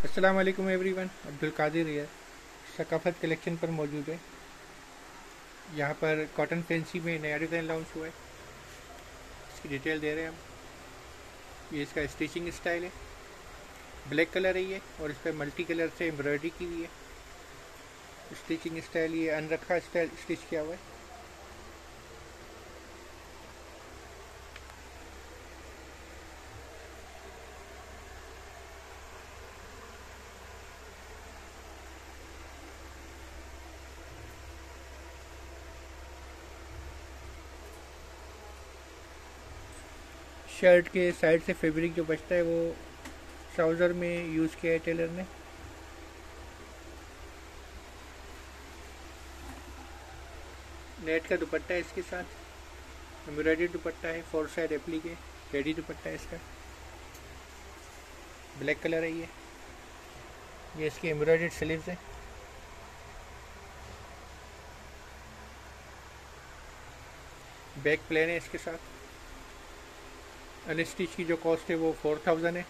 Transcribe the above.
अस्सलाम वालेकुम एवरीवन अब्दुल कादिर है सकाफत कलेक्शन पर मौजूद है। यहाँ पर कॉटन फैंसी में नया डिज़ाइन लॉन्च हुआ है। इसकी डिटेल दे रहे हैं हम। ये इसका स्टिचिंग स्टाइल है। ब्लैक कलर है ये और इस पर मल्टी कलर से एम्ब्रॉयडरी की हुई है। स्टिचिंग स्टाइल ये अनरखा स्टाइल स्टिच किया हुआ है। शर्ट के साइड से फैब्रिक जो बचता है वो ट्राउज़र में यूज़ किया है टेलर ने। नेट का दुपट्टा है इसके साथ। एम्ब्रॉयडरी दुपट्टा है, four side applique ready dupatta है इसका। ब्लैक कलर है ये। ये इसकी एम्ब्रॉयडर्ड स्लीव्स है। बैक प्लेन है इसके साथ। अनस्टिच की जो कॉस्ट है वो फोर थाउज़ेंड है।